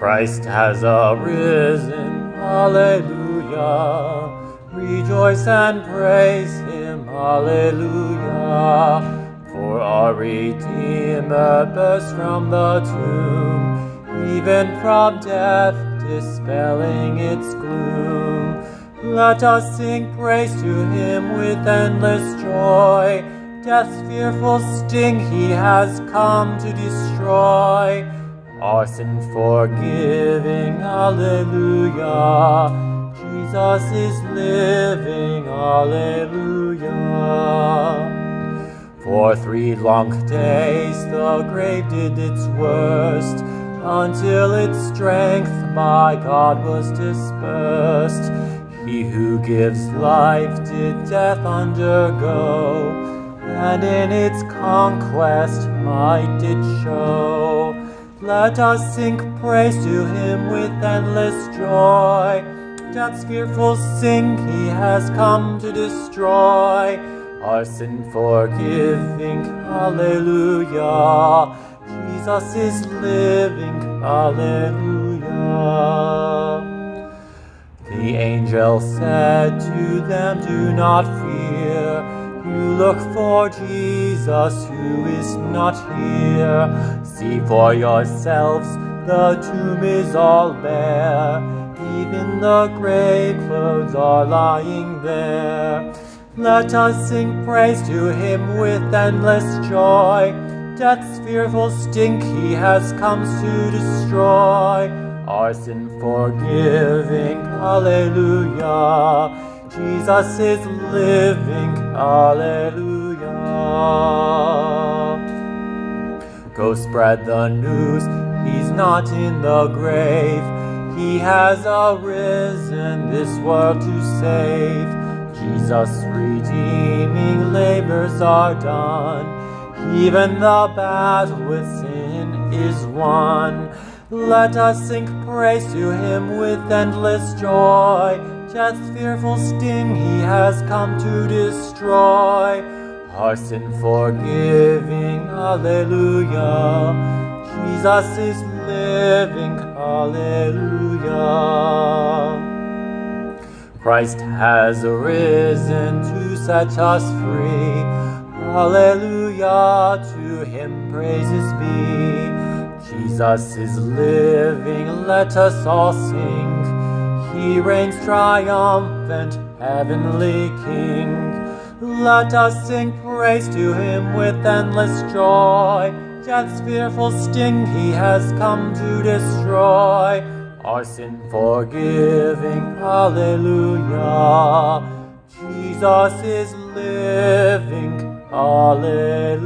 Christ has arisen, Alleluia. Rejoice and praise him, Alleluia. For our Redeemer burst from the tomb, even from death, dispelling its gloom. Let us sing praise to him with endless joy. Death's fearful sting he has come to destroy. Our sin forgiving, Alleluia. Jesus is living, Alleluia. For three long days the grave did its worst, until its strength by God was dispersed. He who gives life did death undergo, and in its conquest might did show. Let us sing praise to him with endless joy. Death's fearful sting he has come to destroy. Our sin forgiving, Alleluia. Jesus is living, Alleluia. The angel said to them, Do not fear. Look for Jesus who is not here. See for yourselves, the tomb is all bare. Even the grave clothes are lying there. Let us sing praise to him with endless joy. Death's fearful stink he has come to destroy. Our sin forgiving, Alleluia. Jesus is living, Alleluia. Go spread the news, he's not in the grave. He has arisen this world to save. Jesus' redeeming labors are done. Even the battle with sin is won. Let us sing praise to him with endless joy. Death's fearful sting he has come to destroy. Our sin forgiving, Alleluia. Jesus is living, Alleluia. Christ has arisen to set us free. Alleluia, to him praises be. Jesus is living, let us all sing. He reigns triumphant, heavenly King. Let us sing praise to him with endless joy. Death's fearful sting he has come to destroy. Our sin forgiving, Alleluia. Jesus is living, Alleluia.